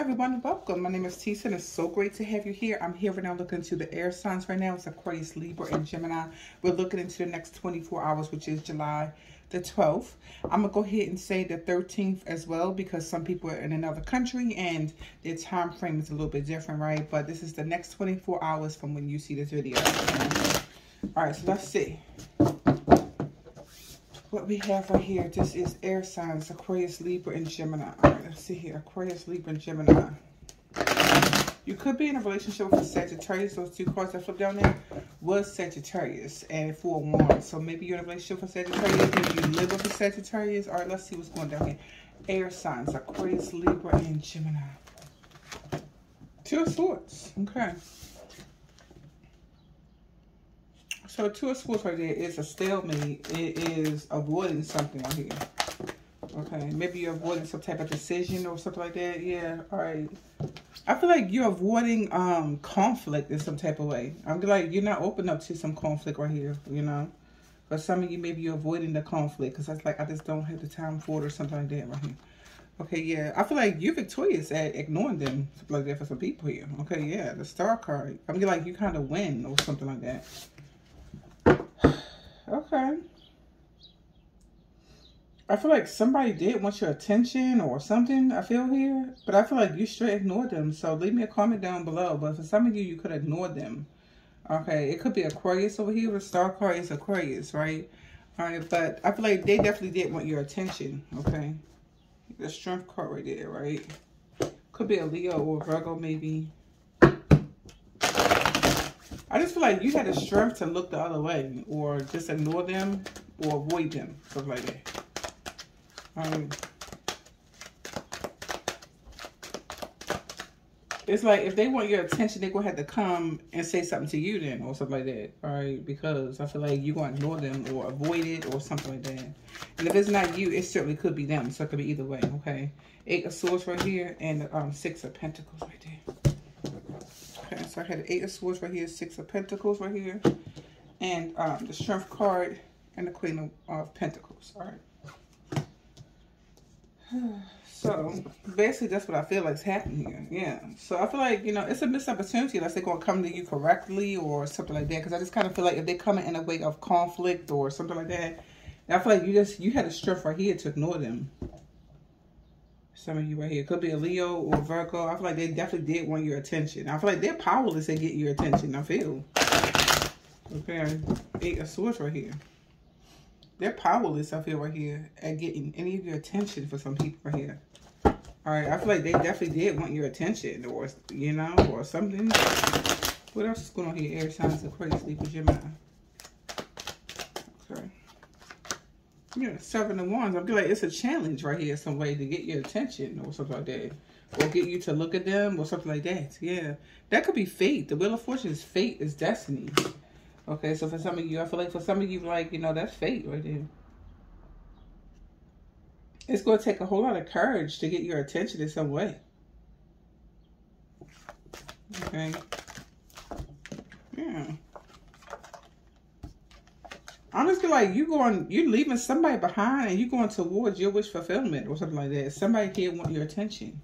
everyone welcome. My name is Tisa and it's so great to have you here. I'm here right now looking into the air signs right now. It's Aquarius Libra and Gemini. We're looking into the next 24 hours which is July the 12th I'm gonna go ahead and say the 13th as well because some people are in another country and their time frame is a little bit different right? But this is the next 24 hours from when you see this video. All right so let's see what we have right here. This is air signs, Aquarius, Libra, and Gemini. All right, let's see here. Aquarius, Libra, and Gemini. You could be in a relationship with Sagittarius. Those two cards that flip down there was Sagittarius and four wands. So maybe you're in a relationship with Sagittarius. Maybe you live with a Sagittarius. All right, let's see what's going down here. Air signs, Aquarius, Libra, and Gemini. Two of Swords. Okay. So two of swords right there is a stalemate. It is avoiding something right here. Okay, maybe you're avoiding some type of decision or something like that. Yeah, all right. I feel like you're avoiding um conflict in some type of way. I'm like you're not open up to some conflict right here, you know. For some of you, maybe you're avoiding the conflict because that's like I just don't have the time for it or something like that right here. Okay, yeah. I feel like you're victorious at ignoring them, like that for some people here. Okay, yeah. The star card. I mean, like you kind of win or something like that. Okay. I feel like somebody did want your attention or something, I feel here. But I feel like you straight ignored them. So leave me a comment down below. But for some of you, you could ignore them. Okay, it could be Aquarius over here. The star card is Aquarius, right? All right, but I feel like they definitely did want your attention, okay? The strength card right there, right? Could be a Leo or Virgo, maybe. I just feel like you had the strength to look the other way or just ignore them or avoid them, something like that. Um, it's like if they want your attention, they're going to have to come and say something to you then or something like that, right? Because I feel like you're going to ignore them or avoid it or something like that. And if it's not you, it certainly could be them. So it could be either way, okay? Eight of Swords right here and um, Six of Pentacles right there. So I had Eight of Swords right here, Six of Pentacles right here, and um, the Strength card and the Queen of, of Pentacles. All right. So basically, that's what I feel like is happening here. Yeah. So I feel like you know it's a missed opportunity unless they're gonna come to you correctly or something like that. Because I just kind of feel like if they're coming in a way of conflict or something like that, I feel like you just you had a strength right here to ignore them. Some of you right here. Could be a Leo or Virgo. I feel like they definitely did want your attention. I feel like they're powerless at getting your attention. I feel. Okay. Eight of Swords right here. They're powerless, I feel, right here at getting any of your attention for some people right here. All right. I feel like they definitely did want your attention or, you know, or something. What else is going on here? Air signs, Aquarius, Libra, Gemini. Okay. Yeah, seven of wands. I feel like it's a challenge right here, some way to get your attention or something like that. Or get you to look at them or something like that. Yeah. That could be fate. The Wheel of Fortune is fate, is destiny. Okay, so for some of you, I feel like for some of you, like, you know, that's fate right there. It's going to take a whole lot of courage to get your attention in some way. Okay. Yeah. Honestly, like you going, you're leaving somebody behind and you're going towards your wish fulfillment or something like that. Somebody here want your attention.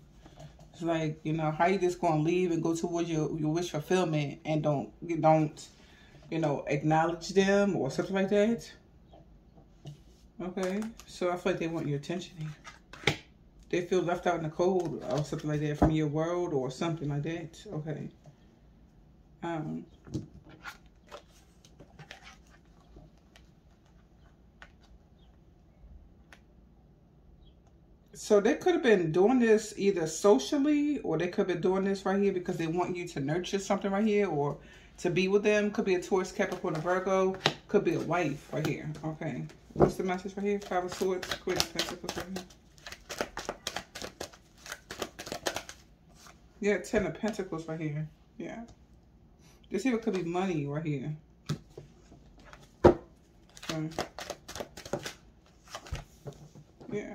It's like, you know, how you just going to leave and go towards your, your wish fulfillment and don't, you don't, you know, acknowledge them or something like that. Okay. So I feel like they want your attention here. They feel left out in the cold or something like that from your world or something like that. Okay. Um, So they could have been doing this either socially or they could have been doing this right here because they want you to nurture something right here or to be with them. Could be a Taurus, Capricorn, or Virgo. Could be a wife right here. Okay. What's the message right here? Five of Swords, Queen of Pentacles right here. Yeah, Ten of Pentacles right here. Yeah. This here could be money right here. Okay. Yeah.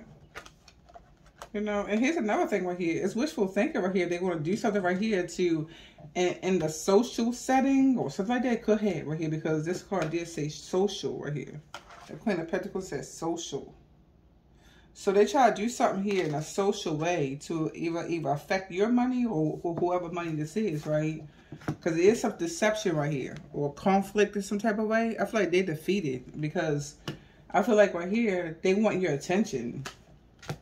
You know, and here's another thing right here. It's wishful thinking right here. They want to do something right here to, in, in the social setting or something like that. Could have right here because this card did say social right here. The Queen of Pentacles says social. So they try to do something here in a social way to either either affect your money or, or whoever money this is, right? Because there is some deception right here or conflict in some type of way. I feel like they defeated because I feel like right here they want your attention.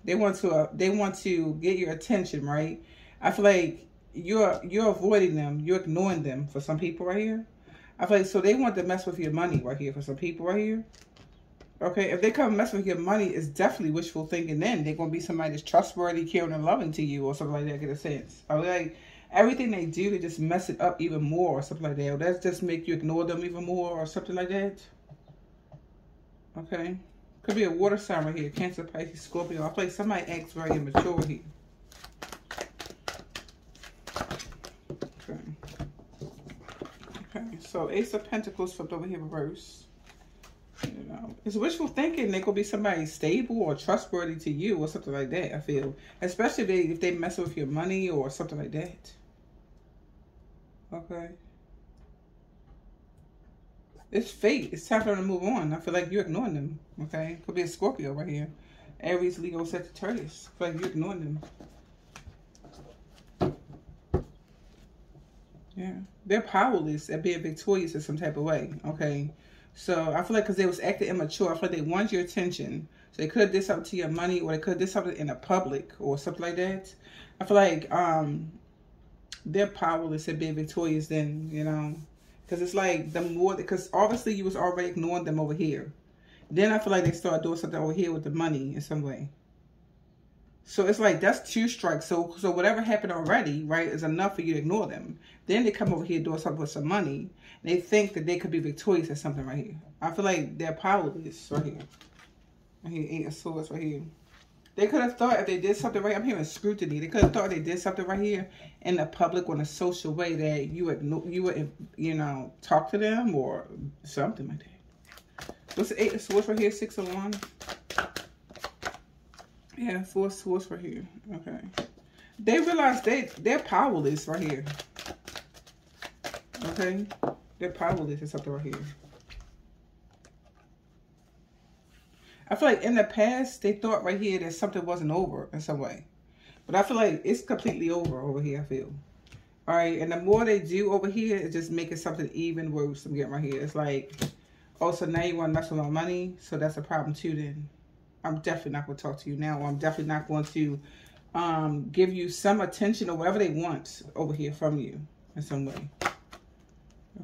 They want to uh, they want to get your attention, right? I feel like you're you're avoiding them, you're ignoring them for some people right here. I feel like so they want to mess with your money right here for some people right here. Okay, if they come mess with your money, it's definitely wishful thinking. Then they're gonna be somebody that's trustworthy, caring, and loving to you, or something like that. Get a sense. I like everything they do, they just mess it up even more, or something like that. Or that just make you ignore them even more, or something like that. Okay, could be a water sign right here: Cancer, Pisces, Scorpio. I feel like somebody acts very immature here. Okay. Okay, so Ace of Pentacles flipped over here reverse. You know, it's wishful thinking. They could be somebody stable or trustworthy to you or something like that. I feel, especially if they if they mess with your money or something like that. Okay. It's fate. It's time for them to move on. I feel like you're ignoring them. Okay, could be a Scorpio right here. Aries, Leo, Sagittarius. I feel like you're ignoring them. Yeah, they're powerless at being victorious in some type of way. Okay. So I feel like because they was acting immature, I feel like they wanted your attention. So they could have did something to your money or they could have did something in the public or something like that. I feel like um, they're powerless at being victorious then, you know. Because it's like the more, because obviously you was already ignoring them over here. Then I feel like they start doing something over here with the money in some way. So it's like that's two strikes. So so whatever happened already, right, is enough for you to ignore them. Then they come over here doing something with some money. They think that they could be victorious at something right here. I feel like they're powerless right here. Right here, eight of swords right here. They could have thought if they did something right, I'm hearing scrutiny. They could have thought they did something right here in the public or in a social way that you would, you would, you know, talk to them or something like that. What's the eight swords right here? Six of wands. Yeah, four swords right here. Okay. They realize they, they're powerless right here. Okay. They're powerless or something right here. I feel like in the past, they thought right here that something wasn't over in some way. But I feel like it's completely over over here, I feel. All right, and the more they do over here, it's just making something even worse. I'm getting right here. It's like, oh, so now you want to mess with my money? So that's a problem too then. I'm definitely not going to talk to you now. I'm definitely not going to um, give you some attention or whatever they want over here from you in some way.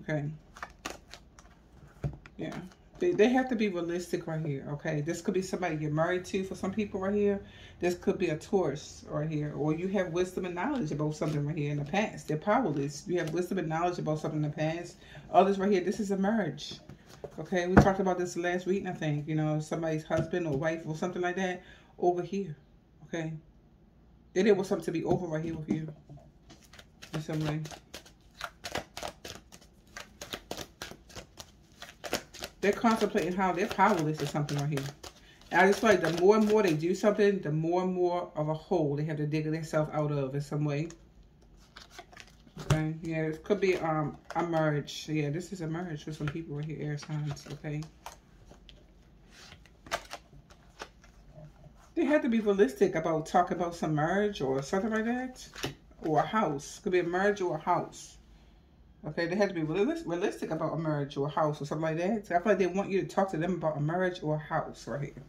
Okay. Yeah. They, they have to be realistic right here, okay? This could be somebody you're married to for some people right here. This could be a Taurus right here. Or you have wisdom and knowledge about something right here in the past. They're powerless. You have wisdom and knowledge about something in the past. Others right here, this is a marriage. Okay, we talked about this last week, I think. You know, somebody's husband or wife or something like that over here. Okay. Then it want something to be over right here with you. In some way. They're contemplating how they're powerless or something right here. And I just feel like the more and more they do something, the more and more of a hole they have to dig themselves out of in some way. Okay, yeah, it could be um a merge. Yeah, this is a merge for some people right here, air signs, okay? They have to be realistic about talking about some merge or something like that. Or a house. Could be a merge or a house. Okay, they have to be realistic about a merge or a house or something like that. So I feel like they want you to talk to them about a merge or a house right here.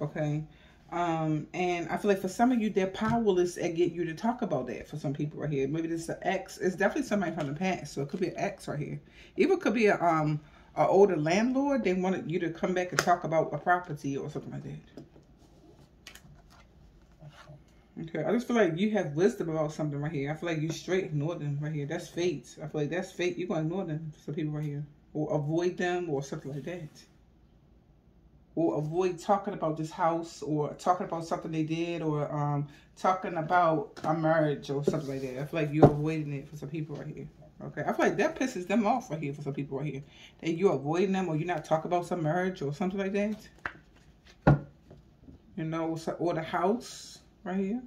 Okay. Um, and I feel like for some of you, they're powerless at get you to talk about that for some people right here. Maybe this is an ex. It's definitely somebody from the past. So it could be an ex right here. Even could be a um an older landlord. They wanted you to come back and talk about a property or something like that. Okay, I just feel like you have wisdom about something right here. I feel like you straight ignore them right here. That's fate. I feel like that's fate. You're going to ignore them, some people right here. Or avoid them or something like that. Or avoid talking about this house or talking about something they did or um, talking about a marriage or something like that. I feel like you're avoiding it for some people right here. Okay, I feel like that pisses them off right here for some people right here. That you're avoiding them or you're not talking about some marriage or something like that. You know, or the house right here.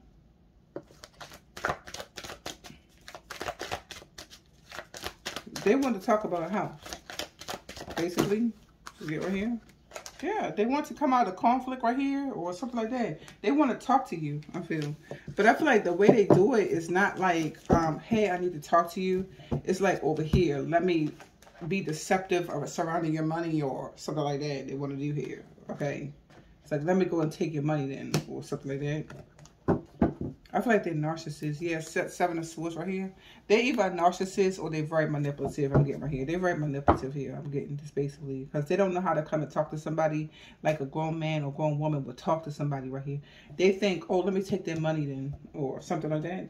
They want to talk about a house. Basically, get right here. Yeah, they want to come out of conflict right here or something like that. They want to talk to you, I feel. But I feel like the way they do it is not like, um, hey, I need to talk to you. It's like over here, let me be deceptive or surrounding your money or something like that they want to do here, okay? It's like, let me go and take your money then or something like that. I feel like they're narcissists. Yeah, seven of swords right here. They're either narcissists or they're very manipulative. I'm getting right here. They're very manipulative here. I'm getting this basically because they don't know how to come and talk to somebody like a grown man or grown woman would talk to somebody right here. They think, oh, let me take their money then or something like that.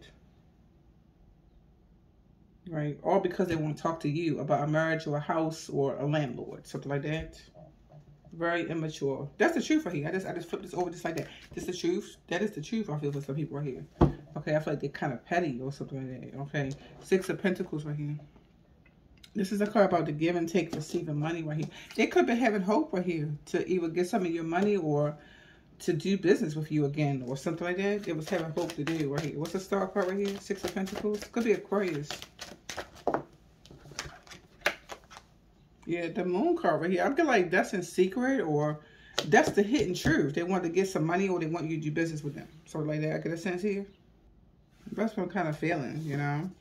Right? All because they want to talk to you about a marriage or a house or a landlord, something like that very immature. That's the truth right here. I just I just flip this over just like that. This the truth. That is the truth I feel for some people right here. Okay, I feel like they're kind of petty or something like that. Okay. Six of Pentacles right here. This is a card about the give and take, receiving money right here. They could be having hope right here to either get some of your money or to do business with you again or something like that. It was having hope to do right here. What's the star card right here? Six of Pentacles. Could be Aquarius. Yeah, the moon card right here. I feel like that's in secret or that's the hidden truth. They want to get some money or they want you to do business with them. So like that, I get a sense here. That's what I'm kind of feeling, you know.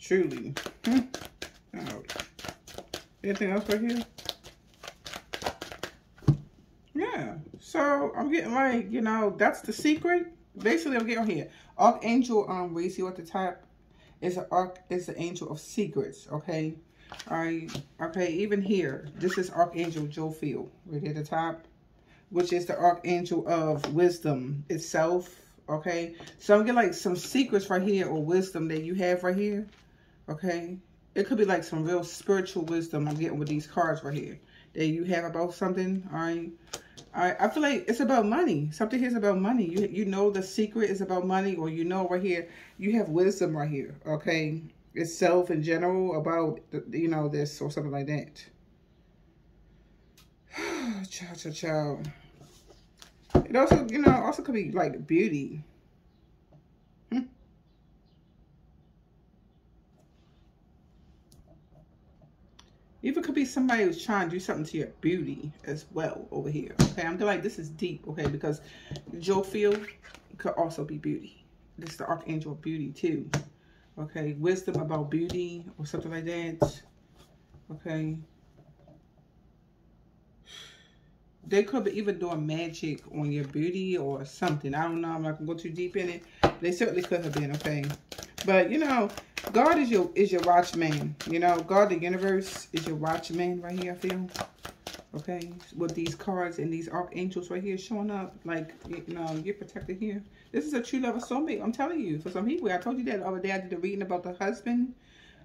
Truly. Hmm. Oh. Anything else right here? Yeah. So I'm getting like, you know, that's the secret. Basically, I'm getting here. Archangel um Raziel at the top is an arc is the angel of secrets, okay? All right. Okay, even here, this is Archangel Jophiel right here at the top, which is the Archangel of Wisdom itself. Okay. So I'm getting like some secrets right here or wisdom that you have right here. Okay. It could be like some real spiritual wisdom I'm getting with these cards right here that you have about something. All right. Right. I feel like it's about money. Something here is about money. You, you know the secret is about money or you know right here, you have wisdom right here. Okay itself in general about, you know, this or something like that. Ciao, ciao, ciao. It also, you know, also could be like beauty. Hmm. Even could be somebody who's trying to do something to your beauty as well over here. Okay, I'm like, this is deep, okay, because Jophiel could also be beauty. This is the Archangel of Beauty too. Okay, wisdom about beauty or something like that. Okay. They could be even doing magic on your beauty or something. I don't know. I'm not going to go too deep in it. They certainly could have been, okay? But, you know, God is your is your watchman. You know, God, the universe, is your watchman right here, I feel. Okay? With these cards and these archangels right here showing up. Like, you know, you're protected here. This is a true love of soulmate. I'm telling you, for some people, I told you that the other day I did a reading about the husband.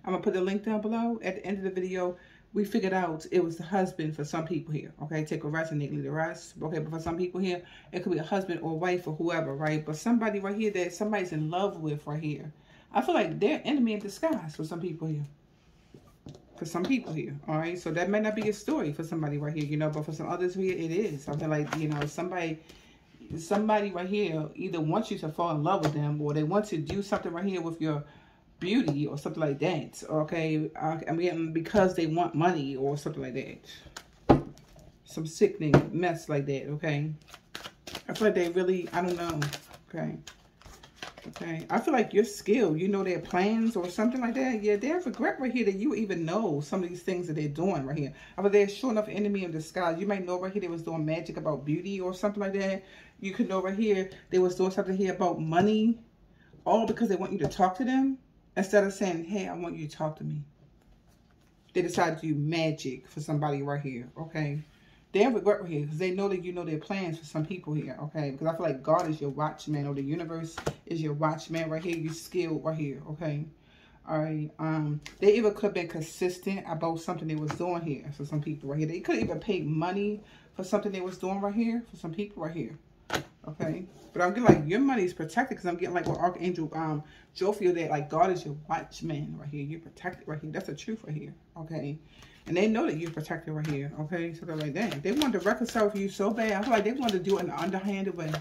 I'm to put the link down below. At the end of the video, we figured out it was the husband for some people here. Okay, take a rest and leave the rest. Okay, but for some people here, it could be a husband or wife or whoever, right? But somebody right here that somebody's in love with right here. I feel like they're enemy in disguise for some people here. For some people here, all right? So that may not be a story for somebody right here, you know, but for some others here, it is. Feel like, you know, somebody somebody right here either wants you to fall in love with them or they want to do something right here with your beauty or something like that. Okay, I mean because they want money or something like that. Some sickening mess like that. Okay, I feel like they really I don't know. Okay. Okay, I feel like you're skilled. You know their plans or something like that. Yeah, they have regret right here that you even know some of these things that they're doing right here. I mean, they're sure enough enemy in disguise. You might know right here they was doing magic about beauty or something like that. You could know right here they was doing something here about money, all because they want you to talk to them instead of saying, hey, I want you to talk to me. They decided to do magic for somebody right here, okay? They have regret right here because they know that you know their plans for some people here, okay? Because I feel like God is your watchman or the universe is your watchman right here. You're skilled right here, okay? All right. Um, they even could have been consistent about something they was doing here for some people right here. They could even pay money for something they was doing right here for some people right here. Okay. But I'm getting like your money is protected because I'm getting like with Archangel um Jophiel that like God is your watchman right here. You're protected right here. That's the truth right here. Okay. And they know that you're protected right here. Okay. So they're like, dang, they wanted to reconcile with you so bad. I feel like they wanted to do it in an underhanded way.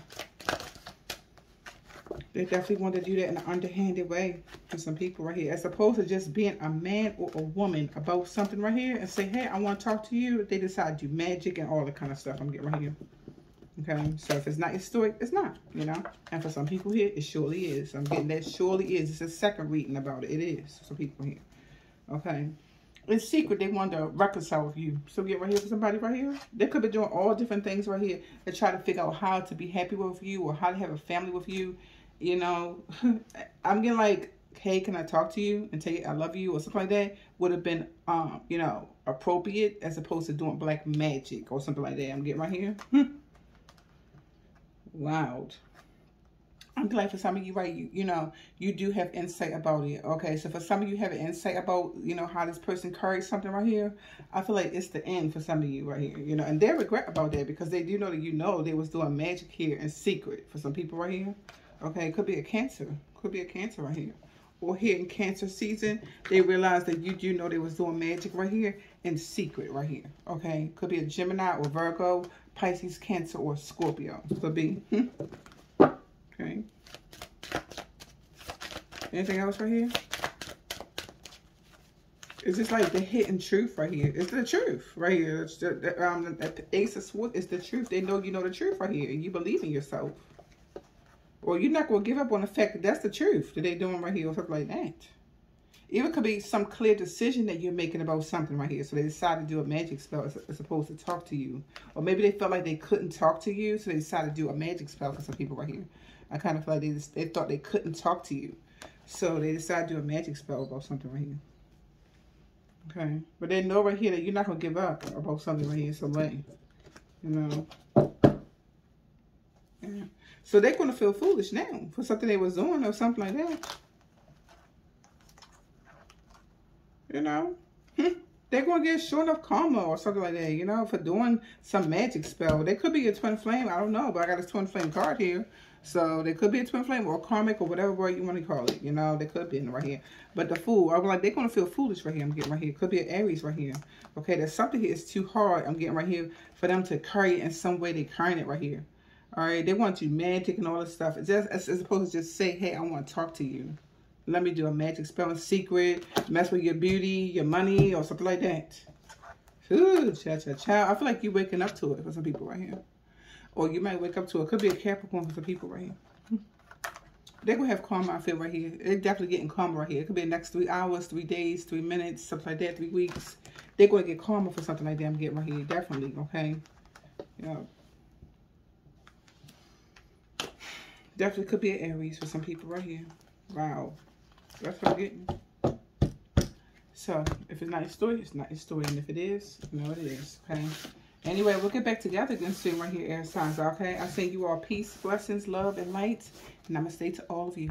They definitely want to do that in an underhanded way for some people right here. As opposed to just being a man or a woman about something right here and say, hey, I want to talk to you. They decide to do magic and all the kind of stuff I'm getting right here. Okay, so if it's not your story, it's not, you know. And for some people here, it surely is. I'm getting that surely is. It's a second reading about it. It is. Some people here. Okay. In secret, they want to reconcile with you. So get right here for somebody right here. They could be doing all different things right here to try to figure out how to be happy with you or how to have a family with you. You know, I'm getting like, hey, can I talk to you and tell you I love you or something like that would have been, um, you know, appropriate as opposed to doing black magic or something like that. I'm getting right here. loud. I'm glad for some of you, right, you, you know, you do have insight about it. Okay, so for some of you have an insight about, you know, how this person carries something right here. I feel like it's the end for some of you right here, you know, and they regret about that because they do know that you know they was doing magic here in secret for some people right here. Okay, it could be a cancer. Could be a cancer right here. Or here in cancer season, they realize that you do know they was doing magic right here in secret right here. Okay, could be a Gemini or Virgo, Pisces, Cancer, or Scorpio. Could be. Hmm? Okay. Anything else right here? Is this like the hidden truth right here. It's the truth right here. It's the, the, um, the Ace of Swords is the truth. They know you know the truth right here. And you believe in yourself. Or you're not going to give up on the fact that that's the truth that they're doing right here or something like that. Even could be some clear decision that you're making about something right here. So they decided to do a magic spell as, as opposed to talk to you. Or maybe they felt like they couldn't talk to you. So they decided to do a magic spell for some people right here. I kind of feel like they, just, they thought they couldn't talk to you. So they decided to do a magic spell about something right here. Okay. But they know right here that you're not going to give up about something right here. So late. You know. Yeah. So they're going to feel foolish now for something they was doing or something like that. You know? Hmm. They're going to get short of karma or something like that, you know, for doing some magic spell. They could be a twin flame. I don't know, but I got a twin flame card here. So they could be a twin flame or karmic or whatever word you want to call it. You know, they could be in right here. But the fool, I'm like, they're going to feel foolish right here. I'm getting right here. Could be an Aries right here. Okay, there's something here is too hard. I'm getting right here for them to carry it in some way. They're carrying it right here. All right, they want you magic and all this stuff. It's just as, as opposed to just say, hey, I want to talk to you. Let me do a magic spell in secret, mess with your beauty, your money, or something like that. Ooh, cha cha cha. I feel like you're waking up to it for some people right here. Or you might wake up to it. Could be a Capricorn for some people right here. They're going to have karma, I feel, right here. They're definitely getting karma right here. It could be the next three hours, three days, three minutes, something like that, three weeks. They're going to get karma for something like that. I'm getting right here. Definitely, okay? Yeah. Definitely could be an Aries for some people right here. Wow. That's what I'm getting. So, if it's not your story, it's not your story. And if it is, know it is, okay? Anyway, we'll get back together again soon right here, air signs, okay? I send you all peace, blessings, love, and light. Namaste to all of you.